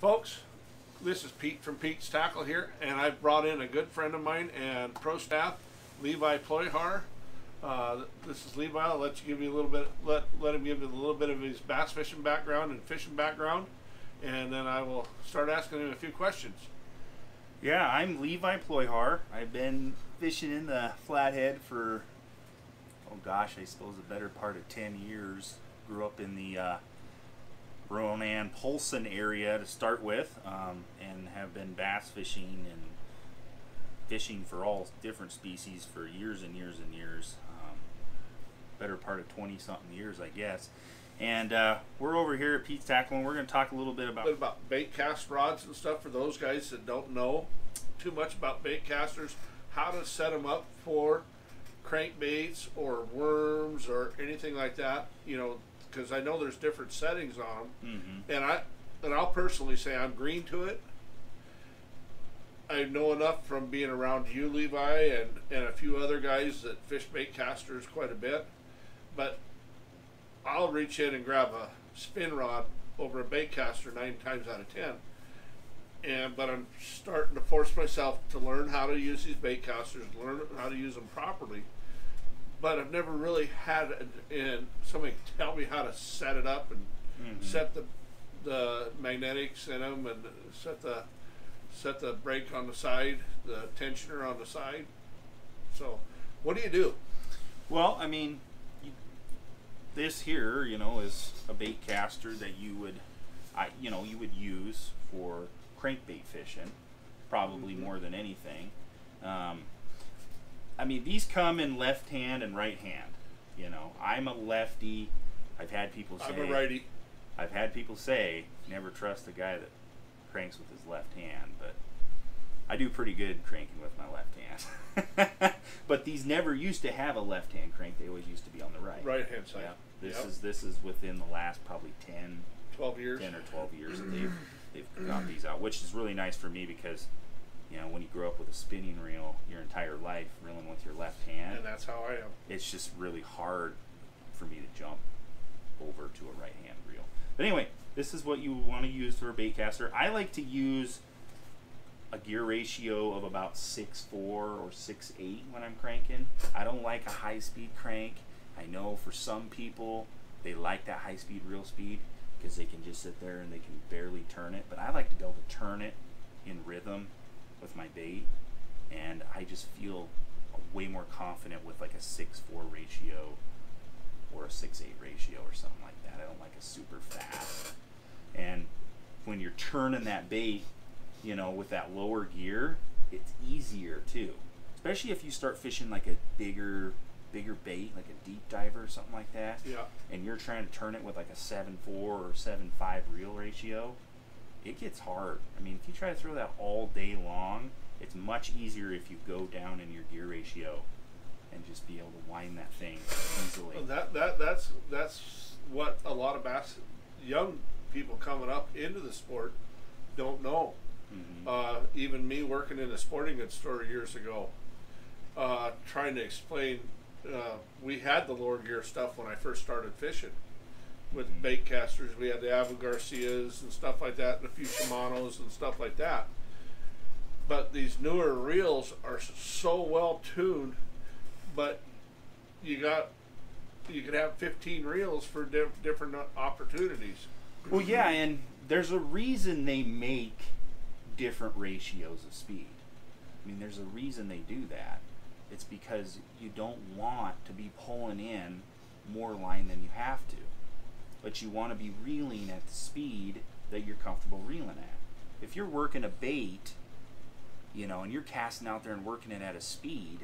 Folks, this is Pete from Pete's Tackle here, and I've brought in a good friend of mine and pro staff, Levi Ployhar. Uh, this is Levi. I'll let you give you a little bit, let let him give you a little bit of his bass fishing background and fishing background, and then I will start asking him a few questions. Yeah, I'm Levi Ployhar. I've been fishing in the Flathead for, oh gosh, I suppose a better part of 10 years. Grew up in the uh, Ronan Polson area to start with, um, and have been bass fishing and fishing for all different species for years and years and years. Um, better part of 20 something years, I guess. And uh, we're over here at Pete's Tackle, and we're going to talk a little bit about about bait cast rods and stuff for those guys that don't know too much about bait casters, how to set them up for crankbaits or worms or anything like that. You know, because I know there's different settings on them, Mhm. and I and I'll personally say I'm green to it. I know enough from being around you, Levi, and and a few other guys that fish bait casters quite a bit, but I'll reach in and grab a spin rod over a bait caster nine times out of ten. And but I'm starting to force myself to learn how to use these bait casters, learn how to use them properly. But I've never really had a- in somebody tell me how to set it up and Mhm. set the the magnetics in them and set the set the brake on the side, the tensioner on the side. So, what do you do? Well, I mean, you, this here, you know, is a bait caster that you would, I, you know, you would use for crankbait fishing, probably Mhm. more than anything. Um, I mean, these come in left hand and right hand. You know, I'm a lefty. I've had people say I'm a righty. I've had people say never trust a guy that cranks with his left hand, but I do pretty good cranking with my left hand. but these never used to have a left hand crank; they always used to be on the right. Right hand side. Yeah. This Yep. is this is within the last probably 10, Twelve years. 10 or twelve years that they've they've got these out, which is really nice for me because you know when you grow up with a spinning reel your entire life, reeling with your left hand, And that's how I am. it's just really hard for me to jump over to a right hand reel. But anyway, this is what you want to use for a bait caster. I like to use a gear ratio of about 6.4 or 6.8 when I'm cranking. I don't like a high speed crank. I know for some people they like that high speed reel speed because they can just sit there and they can barely turn it. But I like to be able to turn it in rhythm with my bait and I just feel way more confident with like a 6-4 ratio or a 6-8 ratio or something like that. I don't like a super fast. And when you're turning that bait, you know, with that lower gear, it's easier too. Especially if you start fishing like a bigger bigger bait, like a deep diver or something like that, Yeah. and you're trying to turn it with like a 7-4 or 7-5 reel ratio, it gets hard. I mean, if you try to throw that all day long, it's much easier if you go down in your gear ratio and just be able to wind that thing easily. Well, that that that's that's what a lot of bass young people coming up into the sport don't know. Mhm. Uh, even me working in a sporting goods store years ago, uh, trying to explain. Uh, we had the lower gear stuff when I first started fishing with bait casters. We had the Abu Garcias and stuff like that, and a few Shimano's and stuff like that. But these newer reels are so well tuned, but you got you could have 15 reels for diff- different opportunities. Well, yeah, and there's a reason they make different ratios of speed. I mean, there's a reason they do that. It's because you don't want to be pulling in more line than you have to. But you want to be reeling at the speed that you're comfortable reeling at. If you're working a bait, you know, and you're casting out there and working it at a speed,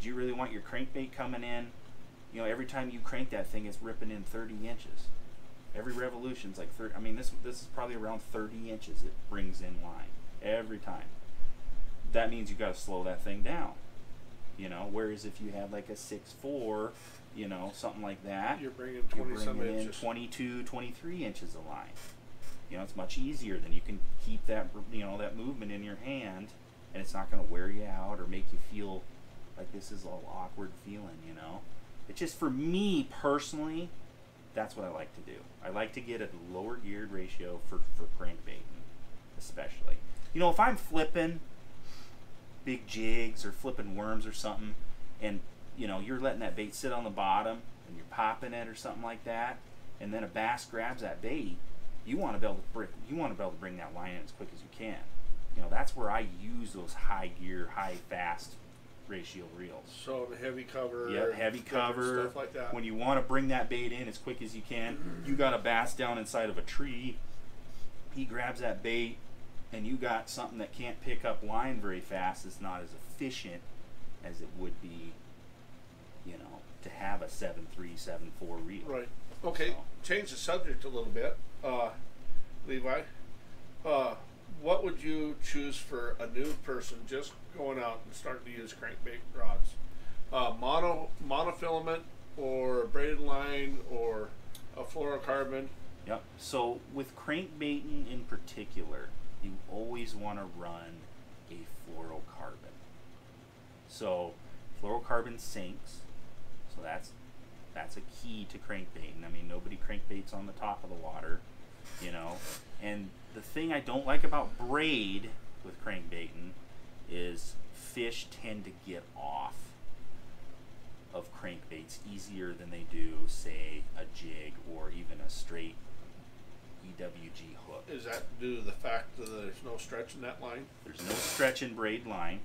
do you really want your crankbait coming in? You know, every time you crank that thing, it's ripping in 30 inches. Every revolution's like 30. I mean, this this is probably around 30 inches it brings in line every time. That means you got to slow that thing down. You know, whereas if you had like a six four, you know, something like that, You're bringing you're 20 some bringing in inches. 22, 23 inches of line. You know, it's much easier. Then you can keep that, you know, that movement in your hand, and it's not going to wear you out or make you feel like this is all awkward feeling. You know, it's just for me personally, that's what I like to do. I like to get a lower geared ratio for for crankbaiting. Especially. You know, if I'm flipping big jigs or flipping worms or something, and you know you're letting that bait sit on the bottom and you're popping it or something like that, and then a bass grabs that bait, you want to be able to bring you want to be able to bring that line in as quick as you can. You know, that's where I use those high gear, high fast ratio reels. So the heavy cover. Yep, heavy cover. Stuff like that. When you want to bring that bait in as quick as you can, you got a bass down inside of a tree. He grabs that bait, and you got something that can't pick up line very fast. It's not as efficient as it would be, you know, to have a seven three, seven four reel. Right. Okay. So- Change the subject a little bit, uh, Levi. Uh, what would you choose for a new person just going out and starting to use crankbait rods? Uh, mono monofilament or braided line or a fluorocarbon? Yep. So with crankbaiting in particular, you always want to run a fluorocarbon. So fluorocarbon sinks. So that's that's a key to crankbaiting. I mean, nobody crankbaits on the top of the water, you know. And the thing I don't like about braid with crankbaiting is fish tend to get off of crankbaits easier than they do, say, a jig or even a straight EWG hook. Is that due to the fact that there's no stretch in that line? There's no stretch in braid line,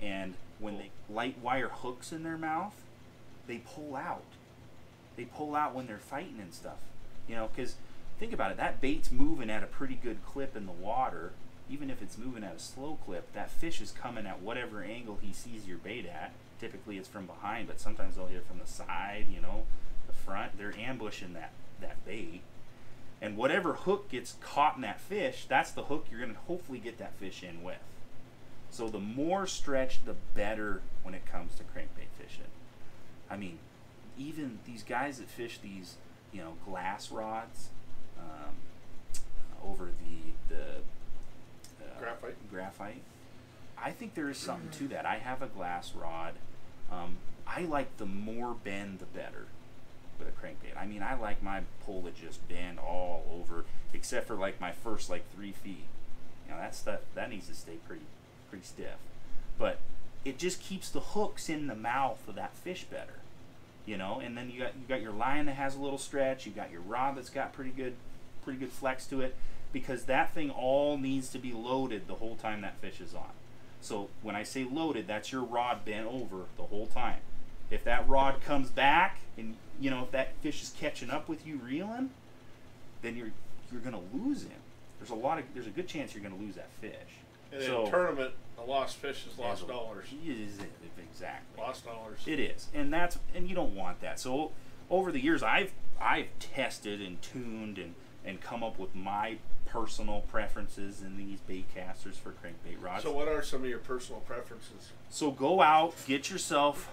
and when they light wire hooks in their mouth, they pull out. They pull out when they're fighting and stuff. You know, because think about it, that bait's moving at a pretty good clip in the water. Even if it's moving at a slow clip, that fish is coming at whatever angle he sees your bait at. Typically, it's from behind, but sometimes they'll hit it from the side. You know, the front. They're ambushing that that bait. And whatever hook gets caught in that fish, that's the hook you're going to hopefully get that fish in with. So the more stretch, the better when it comes to crankbait fishing. I mean, even these guys that fish these, you know, glass rods um, over the the uh, Graphite. Graphite. I think there is something to that. I have a glass rod. Um, I like the more bend, the better with a crankbait. I mean, I like my pole to just bend all over, except for like my first like three feet. You know, that stuff that needs to stay pretty, pretty stiff. But it just keeps the hooks in the mouth of that fish better. You know, and then you got you got your line that has a little stretch. You got your rod that's got pretty good, pretty good flex to it, because that thing all needs to be loaded the whole time that fish is on. So when I say loaded, that's your rod bent over the whole time. If that rod comes back and you know if that fish is catching up with you reeling, then you're you're gonna lose him. There's a lot of there's a good chance you're gonna lose that fish. And so in a tournament, a lost fish is lost a- dollars. Is it exactly? Lost dollars. It is, and that's and you don't want that. So over the years, I've I've tested and tuned and and come up with my personal preferences in these bait casters for crankbait rods. So, what are some of your personal preferences? So go out, get yourself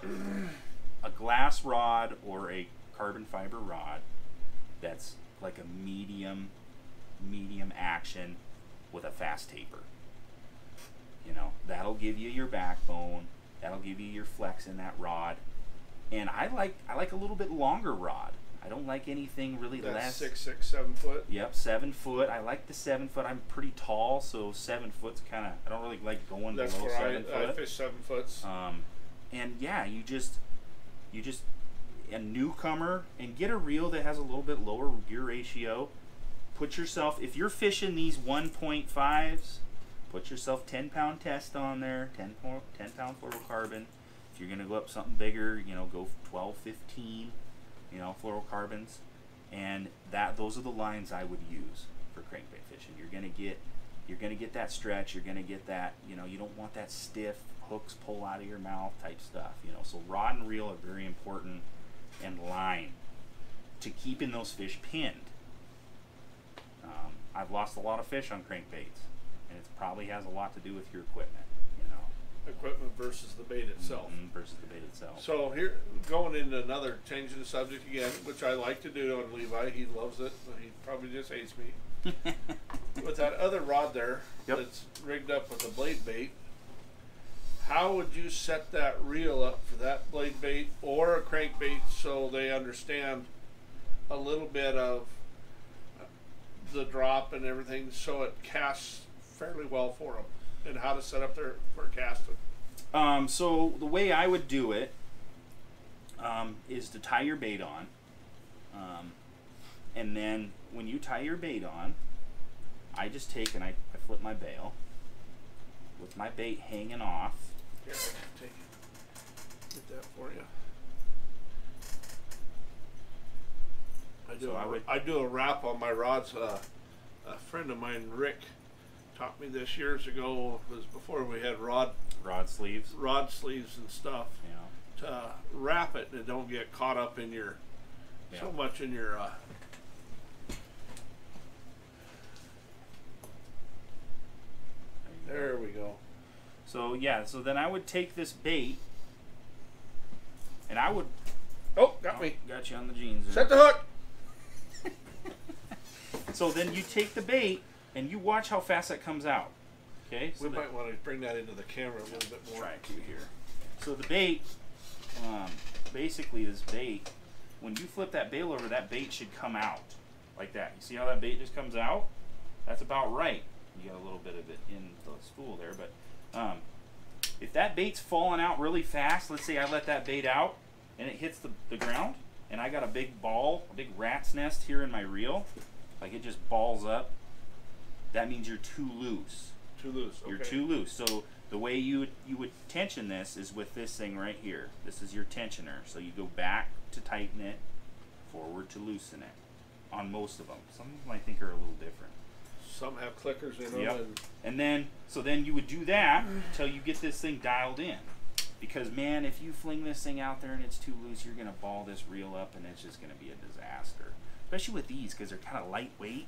a glass rod or a carbon fiber rod that's like a medium, medium action with a fast taper. You know, that'll give you your backbone. That'll give you your flex in that rod. And I like I like a little bit longer rod. I don't like anything really That's less. six, six, seven foot. Yep, seven foot. I like the seven foot. I'm pretty tall, so seven foot's kind of. I don't really like going That's below seven I, I fish seven foots. Um, and yeah, you just you just a newcomer and get a reel that has a little bit lower gear ratio. Put yourself if you're fishing these 1.5s, put yourself 10 pound test on there, 10 po- 10 pound fluorocarbon. If you're gonna go up something bigger, you know, go 12, 15, you know, fluorocarbons, and that those are the lines I would use for crankbait fishing. You're gonna get you're gonna get that stretch. You're gonna get that. You know, you don't want that stiff hooks pull out of your mouth type stuff. You know, so rod and reel are very important, and line to keeping those fish pinned. Um, I've lost a lot of fish on crankbaits, and it probably has a lot to do with your equipment. Equipment versus the bait itself. Mhm, versus the bait itself. So here, going into another changing the subject again, which I like to do on Levi. He loves it. He probably just hates me. with that other rod there Yep. that's rigged up with a blade bait, how would you set that reel up for that blade bait or a crankbait so they understand a little bit of the drop and everything so it casts fairly well for them, and how to set up their for casting. Um, so the way I would do it um, is to tie your bait on, um, and then when you tie your bait on, I just take and I, I flip my bail with my bait hanging off. Here, I can take it. Get that for you. I do. So a, I would- I do a wrap on my rods. Uh, a friend of mine, Rick, taught me this years ago. It was before we had rod Rod sleeves. rod sleeves and stuff. Know. To wrap it and don't get caught up in your so much in your. Uh, There you go. there we go. So yeah, so then I would take this bait, and I would Oh, got me. got you on the jeans. there. Set the hook. So then you take the bait and you watch how fast that comes out. Okay. So We might want to bring that into the camera a little bit more. try to here. So the bait, um, basically this bait, when you flip that bail over, that bait should come out like that. You see how that bait just comes out? That's about right. You got a little bit of it in the spool there, but um, if that bait's falling out really fast, let's say I let that bait out and it hits the, the ground, and I got a big ball, a big rat's nest here in my reel, like it just balls up, that means you're too loose. Too loose. You're too loose. So the way you would, you would tension this is with this thing right here. This is your tensioner. So you go back to tighten it, forward to loosen it. On most of them, some of them I think are a little different. Some have clickers in them. Yep. And And then, so then you would do that until you get this thing dialed in. Because man, if you fling this thing out there and it's too loose, you're gonna ball this reel up and it's just gonna be a disaster. Especially with these, because they're kind of lightweight.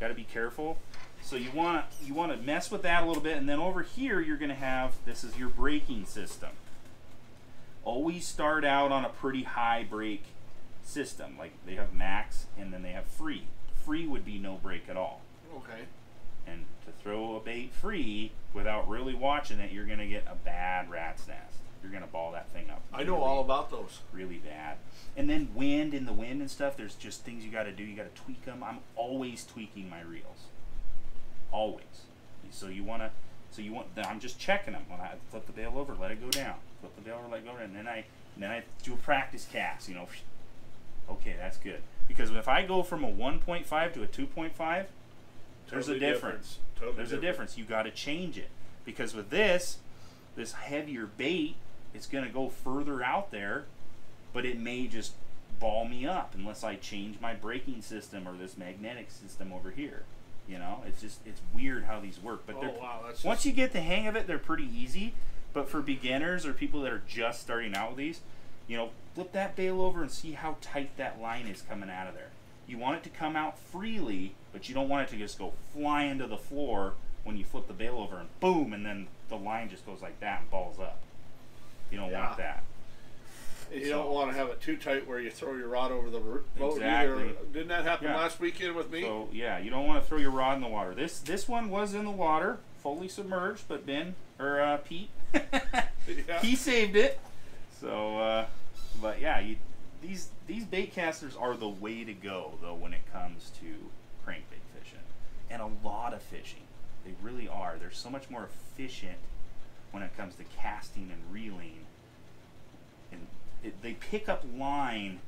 Got to be careful. So you want to you want to mess with that a little bit, and then over here you're gonna have this is your braking system. Always start out on a pretty high brake system. Like they have max, and then they have free. Free would be no brake at all okay. and to throw a bait free without really watching it, you're gonna get a bad rat's nest. You're gonna ball that thing up. I know all about those. really bad. And then wind in the wind and stuff. There's just things you got to do. You got to tweak them. I'm always tweaking my reels. Always. So you want to. So you want. I'm just checking them when I flip the bail over, let it go down. Flip the bail over, let it go down. And then I. And then I do a practice cast. You know. Okay, that's good. Because if I go from a 1.5 to a 2.5, there's Totally a difference. Totally There's a difference. You got to change it because with this, this heavier bait, it's going to go further out there, but it may just ball me up unless I change my braking system or this magnetic system over here. You know, it's just it's weird how these work. But Oh they're wow, once just, you get the hang of it, they're pretty easy. But for beginners or people that are just starting out with these, you know, flip that bail over and see how tight that line is coming out of there. You want it to come out freely, but you don't want it to just go flying to the floor when you flip the bail over and boom, and then the line just goes like that and balls up. You don't Yeah. want that. You so- don't want to have it too tight where you throw your rod over the boat. Exactly. Either. Didn't that happen Yeah. last weekend with me? So yeah, you don't want to throw your rod in the water. This this one was in the water, fully submerged, but Ben or uh, Pete, Yeah. he saved it. So, uh, but yeah, you, these these bait casters are the way to go though when it comes to crankbait fishing, and a lot of fishing. They really are. They're so much more efficient when it comes to casting and reeling, and it, they pick up line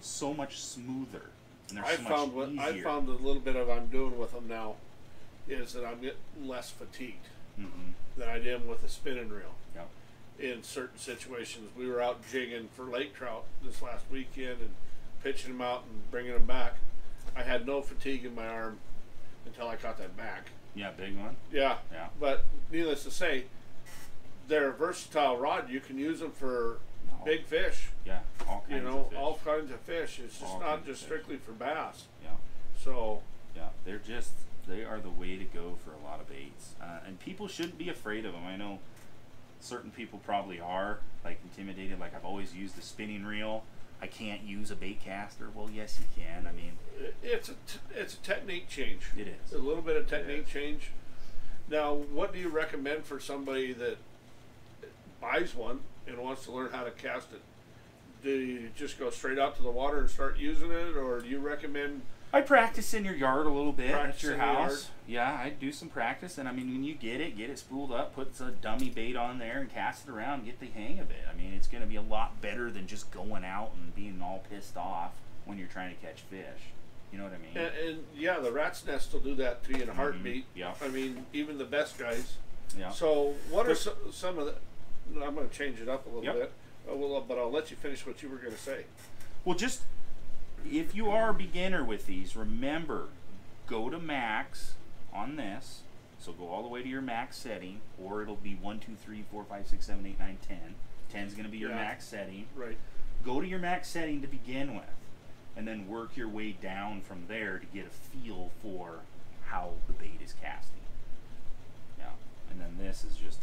so much smoother. And they're I so found what I found a little bit of I'm doing with them now is that I'm getting less fatigued Mhm. than I did with a spinning reel. Yep. In certain situations, we were out jigging for lake trout this last weekend and pitching them out and bringing them back. I had no fatigue in my arm until I caught that back. Yeah, big one. Yeah, Yeah. but needless to say, they're a versatile rod. You can use them for Big fish. Yeah, all kinds You know, all kinds of fish. It's just All not just strictly for bass. yeah, So yeah. They're just they are the way to go for a lot of baits, uh, and people shouldn't be afraid of them. I know certain people probably are like intimidated. Like I've always used the spinning reel. I can't use a bait caster. Well, yes, you can. I mean, it's a t- it's a technique change. it It's a little bit of technique change. Now, what do you recommend for somebody that buys one and wants to learn how to cast it? Do you just go straight out to the water and start using it, or do you recommend I practice in your yard a little bit Practice at your house. Yeah, I do some practice, and I mean, when you get it, get it spooled up, put some dummy bait on there, and cast it around, get the hang of it. I mean, it's going to be a lot better than just going out and being all pissed off when you're trying to catch fish. You know what I mean? And, and yeah, the rat's nest will do that to you in a heartbeat. Mm-hmm. yeah. I mean, even the best guys. yeah. So, what are some, some of the? I'm going to change it up a little Yep. bit. Uh, well, but I'll let you finish what you were going to say. Well, just if you are a beginner with these, remember go to max on this. So go all the way to your max setting, or it'll be 1, 2, 3, 4, 5, 6, 7, 8, 9, 10. 10 is going to be your Yeah. max setting. Right. Go to your max setting to begin with, and then work your way down from there to get a feel for how the bait is casting. Yeah, and then this is just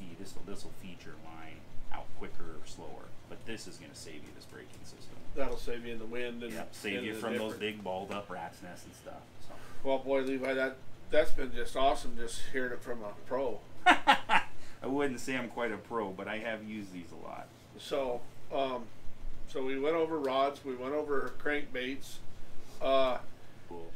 feed this. will This will feed your line out quicker or slower, but this is going to save you this braking system. That'll save you in the wind and Yep, save and you from those big balled up rat's nests and stuff. So. Well, boy, Levi, that that's been just awesome. Just hearing it from a pro. I wouldn't say I'm quite a pro, but I have used these a lot. So, um, so we went over rods. We went over crankbaits. Uh, Cool.